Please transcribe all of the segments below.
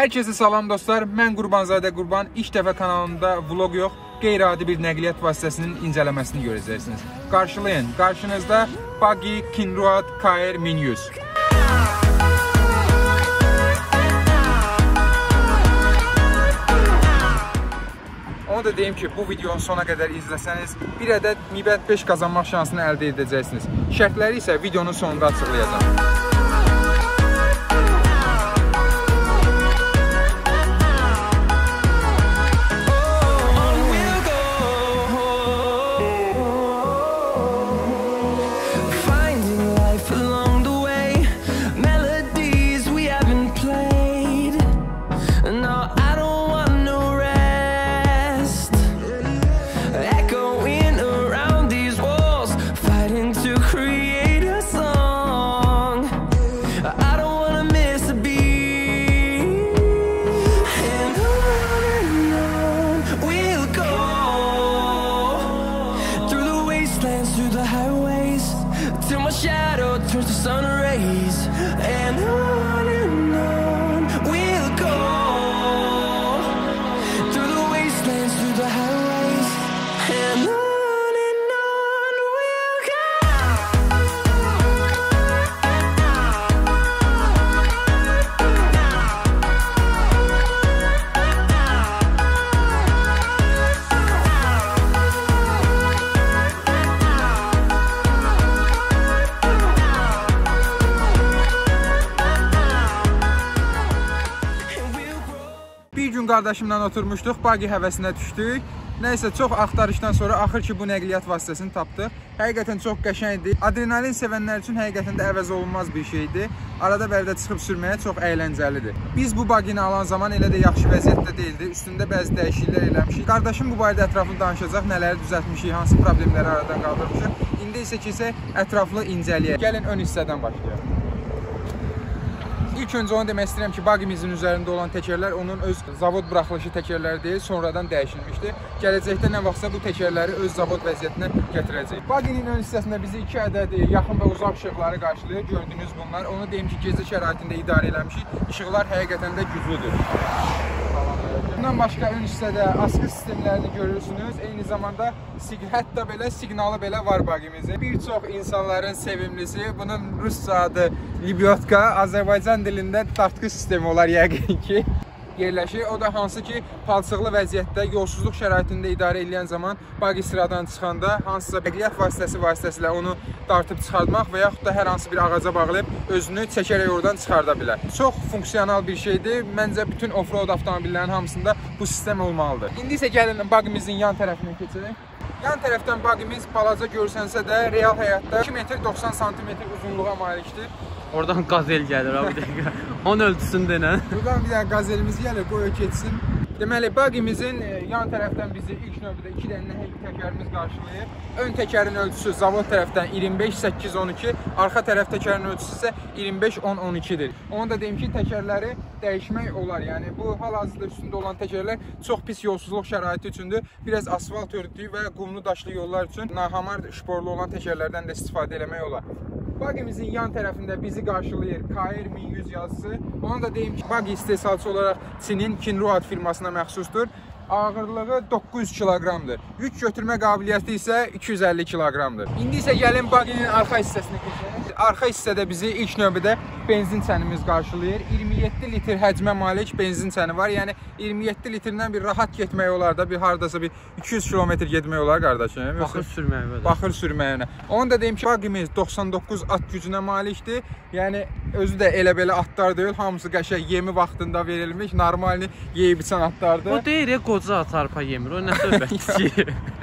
Hər kəsə salam dostlar. Mən Qurbanzadə Qurban. İlk dəfə kanalımda vloq yox, qeyri-adi bir nəqliyyat vasitəsinin incələməsini görəcəksiniz. Qarşılayın. Qarşınızda Buggy Kinroad KR 1100. Onu da deyim ki, bu videonu sona qədər izləsəniz, bir ədəd Mi Band 5 qazanmaq şansını əldə edəcəksiniz. Şərtləri isə videonun sonunda açıqlayacağam. Sun qardaşımla oturmuşduq, buggy həvəsinə düşdük. Nəysə çox axtarışdan sonra axır ki bu nəqliyyat vasitəsini tapdıq. Həqiqətən çox qəşəngdir. Adrenalin sevənlər üçün həqiqətən də əvəz olunmaz bir şeydir. Arada bərdə çıxıb sürməyə çox əyləncəlidir. Biz bu buggy-ni alan zaman elə də yaxşı vəziyyətdə değildi. Üstündə bəzi dəyişikliklər eləmişik. Qardaşım bu barədə ətraflı danışacaq, nələri düzəltmişik, hansı problemləri aradan qaldırmışıq. İndi isə ki isə ətraflı incələyək. Gəlin ön hissədən başlayaq. İlk öncə onu demək istəyirəm ki, bugimizin üzərində olan təkərlər onun öz zavod buraxılışı təkərləri deyil, sonradan dəyişilmişdi. Gələcəkdə nə vaxtsa bu təkərləri öz zavod vəziyyətinə gətirəcək. Buginin ön hissəsində bizi 2 ədəd yaxın və uzaq işıqları qarşılayır. Gördüyünüz bunlar. Onu deyim ki, gecə şəraitində idarə eləmişik. İşıqlar həqiqətən də güclüdür. Bundan başqa ön hissədə askı sistemlərini görürsünüz. Eyni zamanda hətta belə siqnalı belə var bugimizin. Bir çox insanların sevimlisi, bunun rusca adı libyotka, Azərbaycan dilində dartqı sistemi olar yəqin ki yerləşir. O da hansı ki, palçıqlı vəziyyətdə yolsuzluq şəraitində idarə edən zaman buggy sıradan çıxanda hansısa nəqliyyat vasitəsi vasitəsilə onu dartıb çıxartmaq və yaxud da hər hansı bir ağaca bağlayıb özünü çəkərək oradan çıxarda bilər. Çox funksional bir şeydir. Məncə bütün off-road avtomobillərin hamısında bu sistem olmalıdır. İndi isə gəlin bugimizin yan tərəfinə keçək. Yan tərəfdən bugimiz balaca görsənsə də real həyatda 2 metr 90 sm uzunluğa malikdir. Oradan qazel gəlir ha bir dəqiqə. 10 ölçüsündə nə? Buradan bir dənə qazelimiz gəlir, qoy keçsin. Deməli, bugimizin e, yan tərəfdən bizi ilk növbədə 2 dənə nəhəng təkərimiz qarşılayır. Ön təkərin ölçüsü zavod tərəfdən 25 8 12, arxa tərəf təkərin ölçüsü isə 25 10 12-dir. Onu da deyim ki, təkərləri dəyişmək olar. Yəni bu hal-hazırda üstündə olan təkərlər çox pis yolsuzluq şəraiti üçündür. Biraz asfalt örtüyü və qumlu daşlı yollar üçün nahamar şporlu olan təkərlərdən də istifadə etmək olar. Bugimizin yan tərəfində bizi qarşılayır KR 1100 yazısı. Onu da deyim ki, buggy istehsalçı olaraq Çinin Kinroad firmasına məxsusdur. Ağırlığı 900 kiloqramdır. Yük götürmə qabiliyyəti isə 250 kiloqramdır. İndi isə gəlin buggy'nin arxa hissəsinə keçək. Arxa hissədə bizi ilk növbədə benzin çənimiz qarşılayır. 27 litr həcmə malik benzin çəni var. Yəni 27 litrdən bir rahat getmək olar da, bir hardasa bir 200 kilometr getmək olar qardaşım. Baxır sürməyə belə. Baxır sürməyinə. Onu da deyim ki, bugimiz 99 at gücünə malikdir. Yəni özü də elə belə atlar deyil, hamısı qəşəng yemi vaxtında verilmiş, normalni yeyib içən atlardır. O deyir qoca at arpa yemir. O nə söhbətdir?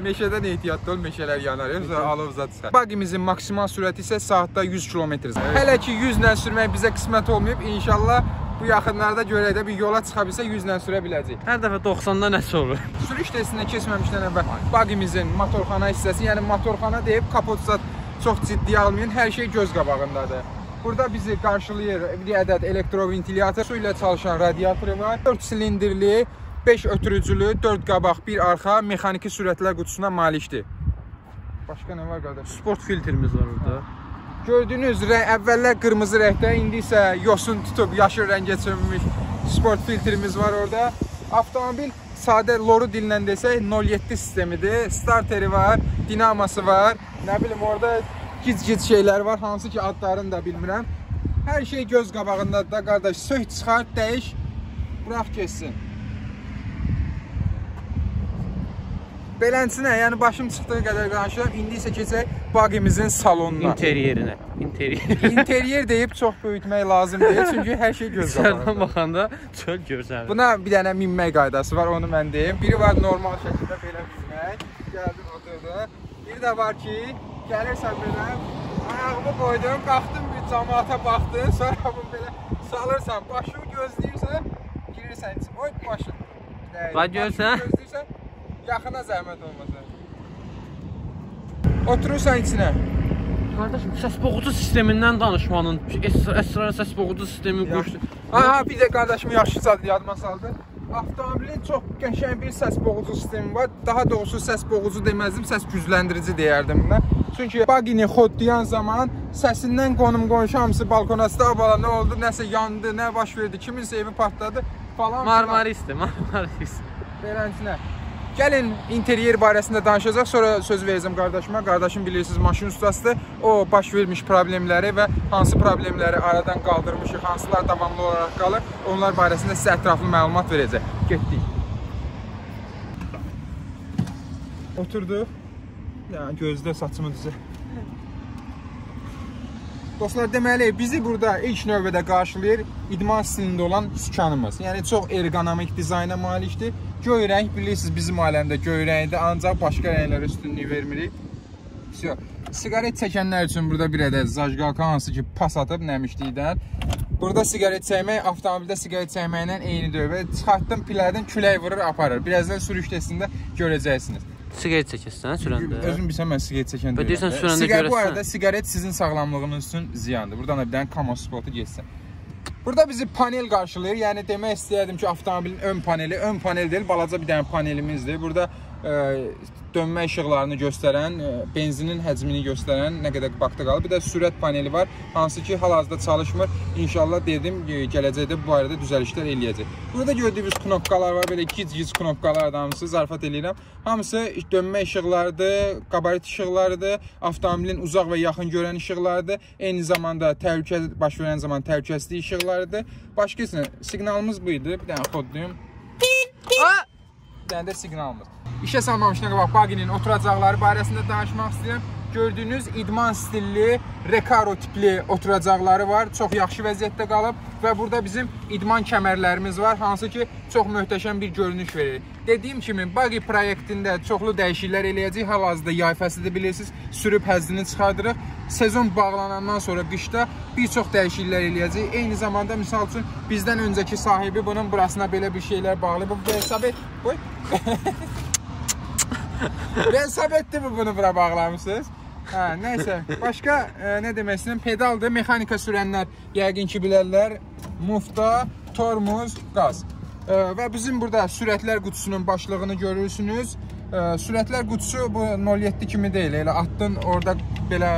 Meşədən ehtiyatlı ol, meşələr yanar, yoxsa alov zad çıxar. Bugimizin maksimal sürəti isə saatda 100 km. Hələ ki 100 ilə sürmək bizə qismət olmayıb. İnşallah bu yaxınlarda görək də bir yola çıxa bilsə 100 ilə sürə biləcək. Hər dəfə 90-da nəsə olur. Sürüş testindən keçməmişdən əvvəl bugimizin motorxana hissəsi, yəni motorxana deyib kapot zad çox ciddiyə almayın. Hər şey göz qabağındadır. Burada bizi qarşılayır bir ədəd elektroventilyator, su ilə çalışan radiatoru var, 4 silindrli, 5 ötürücülü, 4 qabaq, 1 arxa mexaniki sürətlər qutusuna malikdir. Başqa nə var qardaş? Sport filtrimiz var orada. Gördüyünüz rəng əvvəllər qırmızı rəngdə, indi isə yosun tutub yaşıl rəngə çevrilmiş sport filtrimiz var orada. Avtomobil sadə loru dillə desək 07 sistemidir. Starteri var, dinaması var. Nə bilim orada gic-gic şeylər var, hansı ki adlarını da bilmirəm. Hər şey göz qabağındadır da qardaş. Sök çıxart, dəyiş, burax keçsin. Belənçinə, yəni başım çıxdığı qədər danışıram. İndi isə keçək bagimizin salonuna. İnteryerinə. Interyer. İnteryer deyib çox böyütmək lazım deyil, çünki hər şey göz qabağında. baxanda çöl görsənir. Buna bir dənə minmək qaydası var, onu mən deyim. Biri var normal şəkildə belə minmək. Gəldim oturdum. Biri də var ki, gəlirsən belə ayağımı qoydum, qalxdım bir cəmaata baxdın, sonra bunu belə salırsan, başını gözləyirsən, girirsən içi. Oy. Deyil. Bax, görsən? Gözləyirsən, yaxına zəhmət olmasa. Oturursan içinə. Qardaşım, səs boğucu sistemindən danışmanın, es- əsrar səs boğucu sistemi qoşdu. Aha, bir də qardaşım yaxşıca yadıma saldı. Avtomobilin çox qəşəng bir səs boğucu sistemi var. Daha doğrusu səs boğucu deməzdim, səs gücləndirici deyərdim buna. Çünki bagini xodlayan zaman səsindən qonum qonşu hamısı balkona stabala nə oldu, nəsə yandı, nə baş verdi, kiminsə evi partladı falan. filan. Marmarisdir, Marmaris. Beləncə. Gəlin interyer barəsində danışacaq, sonra söz verəcəm qardaşıma. Qardaşım bilirsiniz maşın ustasıdır. O baş vermiş problemləri və hansı problemləri aradan qaldırmışıq, hansılar davamlı olaraq qalır, onlar barəsində sizə ətraflı məlumat verəcək. Getdik. Oturduq. Yəni gözdə saçımı düzə. Dostlar, deməli, bizi burada ilk növbədə qarşılayır idman stilində olan sükanımız. Yəni çox ergonomik dizayna malikdir. Göy rəng bilirsiniz bizim aləmdə göy rəngdir, ancaq başqa rənglərə üstünlük vermirik. Vəsio. Siqaret çəkənlər üçün burada bir ədəd zajqaka hansı ki, pas atıb nəmişlikdən. Burada siqaret çəkmək avtomobildə siqaret çəkməklə eyni dövbə. Çıxartdım pilərdən külək vurur, aparır. Birazdan sürüşdəsində görəcəksiniz. Siqaret çəkirsən sürəndə? Özün bilirsən mən siqaret çəkən deyirəm. Bə deyirsən sürəndə görəsən. Bu arada siqaret sizin sağlamlığınız üçün ziyandır. Buradan da bir dənə kamoskotu geçsin. Burada bizi panel qarşılayır. Yəni demək istəyərdim ki, avtomobilin ön paneli, ön panel deyil, balaca bir dənə panelimizdir. Burada e, dönmə işıqlarını göstərən, benzinin həcmini göstərən nə qədər bakda qalıb. Bir də sürət paneli var, hansı ki hal-hazırda çalışmır. İnşallah dedim, e, gələcəkdə bu barədə düzəlişlər eləyəcək. Burada gördüyünüz knopkalar var, belə gic-gic knopkalar da hamısı zarafat eləyirəm. Hamısı dönmə işıqlarıdır, qabarit işıqlarıdır, avtomobilin uzaq və yaxın görən işıqlarıdır. Eyni zamanda təhlükə baş verən zaman təhlükəsizlik işıqlarıdır. Başqa isə siqnalımız bu idi. Bir dənə kodlayım. A! Dənə də siqnalımız. İşə salmamışdan qabaq baginin oturacaqları barəsində danışmaq istəyirəm. Gördüyünüz idman stilli, Recaro tipli oturacaqları var. Çox yaxşı vəziyyətdə qalıb və burada bizim idman kəmərlərimiz var, hansı ki çox möhtəşəm bir görünüş verir. Dediyim kimi, Buggy proyektində çoxlu dəyişikliklər eləyəcək. Hal-hazırda yay fəslidir bilirsiniz. Sürüb həzzini çıxardırıq. Sezon bağlanandan sonra qışda bir çox dəyişikliklər eləyəcək. Eyni zamanda misal üçün bizdən öncəki sahibi bunun burasına belə bir şeylər bağlayıb. Bu hesab et. Qoy. hesab etdi mi bunu bura bağlamışsınız? Hə, nəysə. Başqa e, nə demək istəyirəm? Pedaldır. Mexanika sürənlər yəqin ki bilərlər. Mufta, tormuz, qaz. E, və bizim burada sürətlər qutusunun başlığını görürsünüz. E, sürətlər qutusu bu 07 kimi deyil. Elə atdın orada belə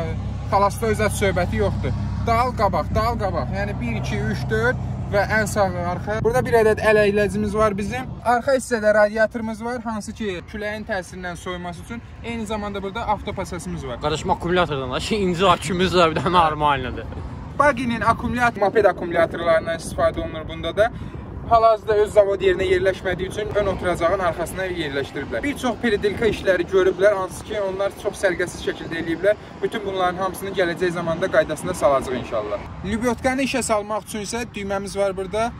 xalasta özət söhbəti yoxdur. Dal qabaq, dal qabaq. Yəni 1 2 3 4 və ən sağ arxa. Burada bir ədəd ələyləcimiz var bizim. Arxa hissədə radiatorumuz var, hansı ki küləyin təsirindən soyuması üçün. Eyni zamanda burada avtopasasımız var. Qardaşım akkumulyatordan da şey inci akümüz var bir dənə normalnadır. Baginin akkumulyator, moped akkumulyatorlarından istifadə olunur bunda da. Hal-hazırda öz zavod yerinə yerləşmədiyi üçün ön oturacağın arxasına yerləşdiriblər. Bir çox peridilka işləri görüblər, hansı ki, onlar çox sərgəsiz şəkildə eləyiblər. Bütün bunların hamısını gələcək zamanda qaydasına salacağıq inşallah. Lübyotkanı işə salmaq üçün isə düyməmiz var burada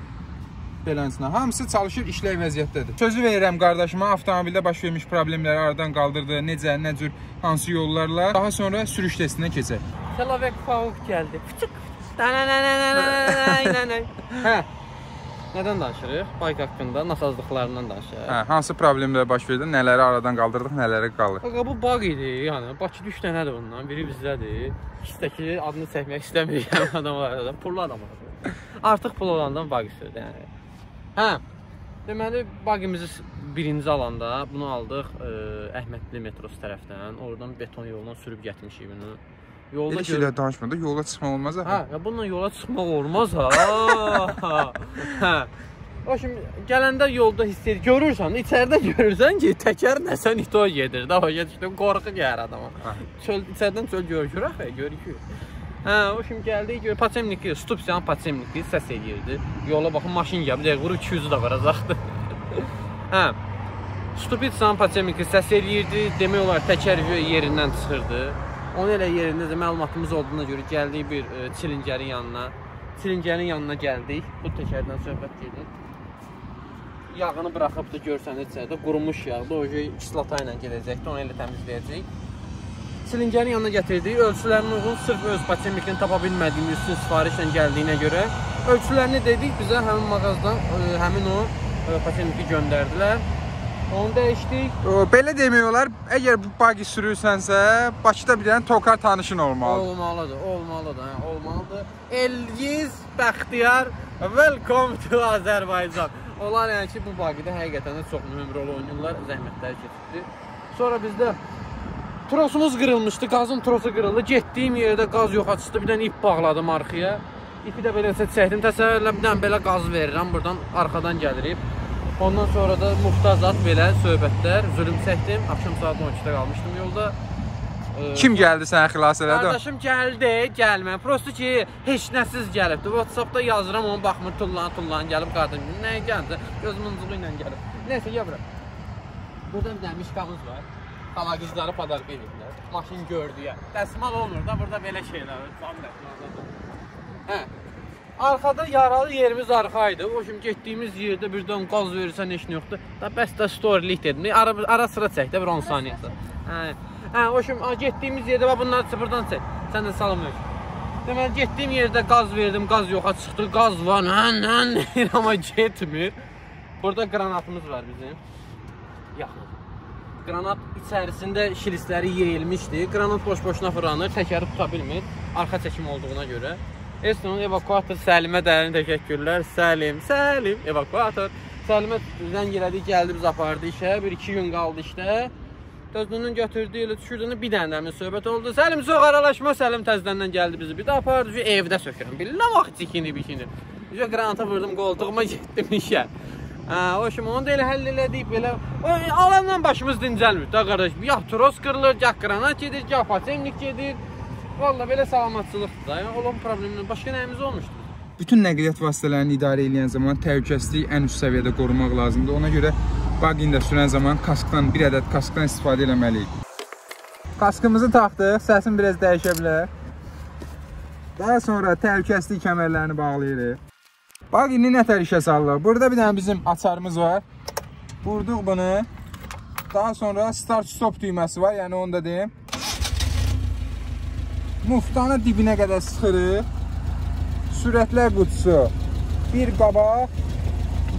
beləsinə. Hamısı çalışır, işlək vəziyyətdədir. Sözü verirəm qardaşıma, avtomobildə baş vermiş problemləri aradan qaldırdı. Necə, nə cür, hansı yollarla. Daha sonra sürüş testinə keçək. Səlavək Fauq gəldi. Fıçıq. Hə. Nədən danışırıq? Bayq haqqında, nasazlıqlarından danışırıq. Hə, hansı problemlər baş verdi, nələri aradan qaldırdıq, nələri qalır. Qaqa bu bağ idi, yəni Bakıda 3 dənədir bundan. Biri bizdədir. İkisdəki adını çəkmək istəmirik yəni adamlardan. Pullu adamlardır. Artıq pul olandan bağ istəyir yəni. Hə. Deməli bağımızı birinci alanda bunu aldıq ə, Əhmədli metrosu tərəfdən. Oradan beton yolla sürüb getmişik bunu. Yolda Elə şeylər danışmanda yola çıxmaq olmaz Hə, axı. ya bununla yola çıxmaq olmaz ha. hə. O şimdi gələndə yolda hiss edir, görürsən, içəridə görürsən ki, təkər nəsə ito gedir. Da başa düşdün, qorxu gəlir adama. Hə. Çöl içərdən çöl görür axı, görükür. Hə, o şimdi gəldik, gör Paçemniki, Stupsiyan Paçemniki səs eləyirdi. Yola baxın, maşın gəlib, dəqiq vurub 200-ü də vuracaqdı. hə. Stupidsan Paçemniki səs eləyirdi. Demək olar təkər yerindən çıxırdı. Onu elə yerində məlumatımız olduğuna görə gəldik bir e, çilingərin yanına. Çilingərin yanına gəldik. Bu təkərdən söhbət gedir. Yağını buraxıb da görsəniz içəridə qurumuş yağdır. O kislota ilə gedəcəkdi. Onu elə təmizləyəcək. Çilingərin yanına gətirdik. Ölçülərinə uyğun sırf öz paçemikini tapa bilmədiyimiz üçün sifarişlə gəldiyinə görə ölçülərini dedik bizə həmin mağazadan e, həmin o e, paçemiki göndərdilər. Onu dəyişdik. Belə demək olar, əgər bu bagi sürürsənsə, Bakıda bir dənə tokar tanışın olmalıdır. Olmalıdır, olmalıdır, hə, olmalıdır. Elgiz Bəxtiyar, welcome to Azərbaycan. Onlar yəni ki, bu baqidə həqiqətən də çox mühüm rol oynayırlar, zəhmətlər keçirdi. Sonra bizdə trosumuz qırılmışdı, qazın trosu qırıldı. Getdiyim yerdə qaz yoxa çıxdı, bir dənə ip bağladım arxaya. İpi də beləsə çəkdim, təsəvvürlə bir dənə belə qaz verirəm, buradan arxadan gəlirik. Ondan sonra da muxtazat belə söhbətlər, zülm çəkdim. Axşam saat 12-də qalmışdım yolda. Ee, Kim gəldi səni xilas elədi? Qardaşım gəldi, gəlmə. Prosta ki, heç nəsiz gəlibdi. WhatsApp-da yazıram, onun baxmır, tullan, tullan gəlib qadın. Nə gəldi? Göz mıncığı ilə gəlib. Nəysə, ya bura. Burada bir dənə mişqamız var. Xala qızları padarka edirlər. Maşın gördüyə. Dəsmal olmur da, burada belə şeylər. Hə. Arkada yaralı yerimiz arxaydı. O şimdi getdiyimiz yerdə birdən qaz verirsən heç nə yoxdur. Da bəs də storylik dedim. Ara, ara sıra çək də bir 10 saniyəsi. Hə. Hə, o şimdi a, getdiyimiz yerdə bax bunları sıfırdan çək. Sən də salam ver. Deməli getdiyim yerdə qaz verdim, qaz yoxa çıxdı. Qaz var, nən, deyir, amma getmir. Burada qranatımız var bizim. Yaxın. Qranat içərisində şilisləri yeyilmişdi. Qranat boş-boşuna fırlanır, təkəri tuta bilmir. Arxa çəkim olduğuna görə. Estonun evakuator Səlimə dərin təşəkkürlər. Səlim, Səlim, evakuator. Səlimə zəng elədik, gəldi biz apardı işə. 1-2 gün qaldı işdə. Təzədən götürdü, elə düşürdü, bir dənə dəmin söhbət oldu. Səlim çox aralaşma, Səlim təzədən gəldi bizi. Bir də apardı, ki, evdə sökürəm. Billə vaxt çikindi bikindi. Üzə qranata vurdum qoltuğuma getdim işə. Hə, o şimdi onu da elə həll elədik belə. O alanla başımız dincəlmir da qardaş. Ya tros qırılır, gah qranat gedir, gah patenlik gedir. Valla belə salamatçılıqdır da. Yəni olan problemlə başqa nəyimiz olmuşdu? Bütün nəqliyyat vasitələrini idarə edən zaman təhlükəsizliyi ən üst səviyyədə qorumaq lazımdır. Ona görə baqini də sürən zaman kaskdan bir ədəd kaskdan istifadə etməliyik. Kaskımızı taxdıq, səsin biraz dəyişə bilər. Daha sonra təhlükəsizlik kəmərlərini bağlayırıq. Baqini nətər işə salırıq? Burada bir dənə bizim açarımız var. Vurduq bunu. Daha sonra start stop düyməsi var, yəni onu da deyim. Muftanı dibinə qədər sıxırıq. Sürətlər qutusu. Bir qabaq,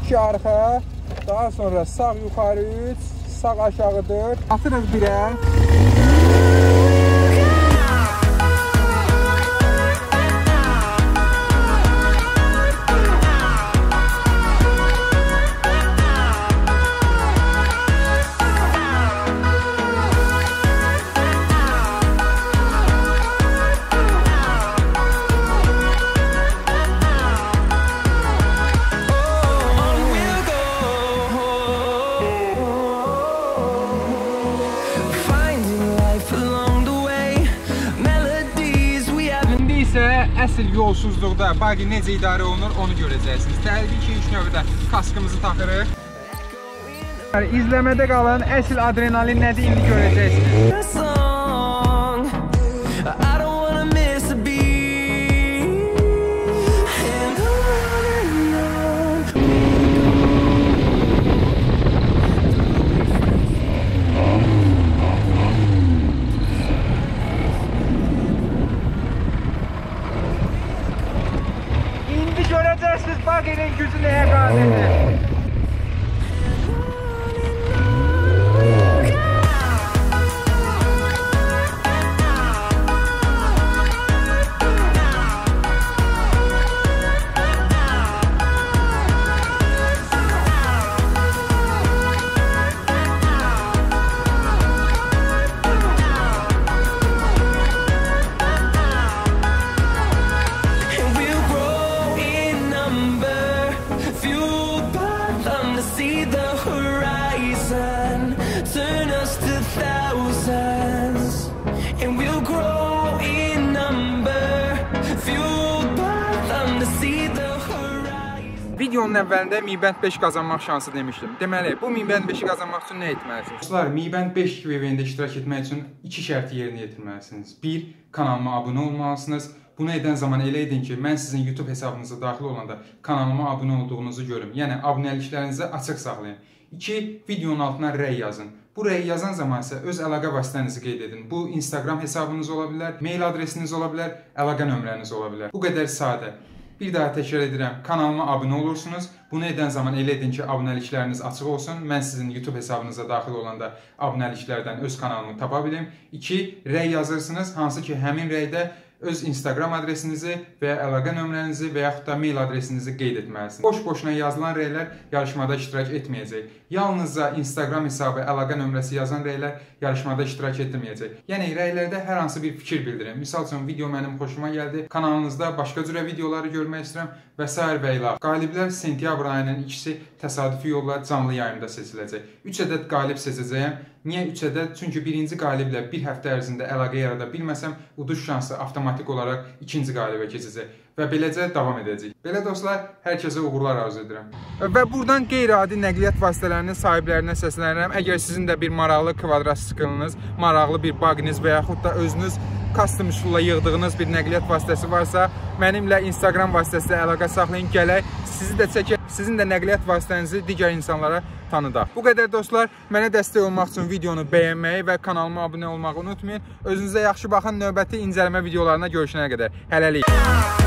iki arxa, daha sonra sağ yuxarı 3, sağ aşağı 4. Atırıq birə. Əsl yolsuzluqda baqi necə idarə olunur onu görəcəksiniz. Təbii ki, ilk növbədə kaskımızı taxırıq. İzləmədə qalan əsl adrenalin nədir indi görəcəksiniz. Görəcəksiniz baqinin gücü nəyə qadirdir. Videonun əvvəlində Mi Band 5 qazanmaq şansı demişdim. Deməli, bu Mi Band 5-i qazanmaq üçün nə etməlisiniz? Dostlar, Mi Band 5 giveaway-də iştirak etmək üçün 2 şərti yerinə yetirməlisiniz. 1. Kanalıma abunə olmalısınız. Bunu edən zaman elə edin ki, mən sizin YouTube hesabınıza daxil olanda kanalıma abunə olduğunuzu görüm. Yəni abunəliklərinizi açıq saxlayın. 2. Videonun altına rəy yazın. Bu rəyi yazan zaman isə öz əlaqə vasitənizi qeyd edin. Bu Instagram hesabınız ola bilər, mail adresiniz ola bilər, əlaqə nömrəniz ola bilər. Bu qədər sadə. Bir daha təkrar edirəm, kanalıma abunə olursunuz. Bunu edən zaman elə edin ki, abunəlikləriniz açıq olsun. Mən sizin YouTube hesabınıza daxil olanda abunəliklərdən öz kanalımı tapa bilim. 2. Rəy yazırsınız, hansı ki, həmin rəydə öz Instagram adresinizi və ya əlaqə nömrənizi və yaxud da mail adresinizi qeyd etməlisiniz. Boş-boşuna yazılan rəylər yarışmada iştirak etməyəcək. Yalnızca Instagram hesabı, əlaqə nömrəsi yazan rəylər yarışmada iştirak etməyəcək. Yəni rəylərdə hər hansı bir fikir bildirin. Məsəl üçün video mənim xoşuma gəldi. Kanalınızda başqa cürə videoları görmək istəyirəm və s. və ilə. Qaliblər sentyabr ayının ikisi təsadüfi yolla canlı yayımda seçiləcək. 3 ədəd qalib seçəcəyəm. Niyə 3 ədəd? Çünki birinci qaliblə bir həftə ərzində əlaqə yarada bilməsəm, uduş şansı avtomatik olaraq ikinci qalibə keçəcək və beləcə davam edəcək. Belə dostlar, hər kəsə uğurlar arzu edirəm. Və burdan qeyri-adi nəqliyyat vasitələrinin sahiblərinə səslənirəm. Əgər sizin də bir maraqlı kvadrotsikliniz, maraqlı bir baqiniz və yaxud da özünüz custom üsulla yığdığınız bir nəqliyyat vasitəsi varsa, mənimlə Instagram vasitəsilə əlaqə saxlayın, gələk, sizi də çəkək, sizin də nəqliyyat vasitənizi digər insanlara tanıdaq. Bu qədər dostlar, mənə dəstək olmaq üçün videonu bəyənməyi və kanalıma abunə olmağı unutmayın. Özünüzə yaxşı baxın, növbəti incələmə videolarına görüşənə qədər. Hələlik.